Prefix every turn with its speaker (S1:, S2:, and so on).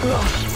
S1: Oh.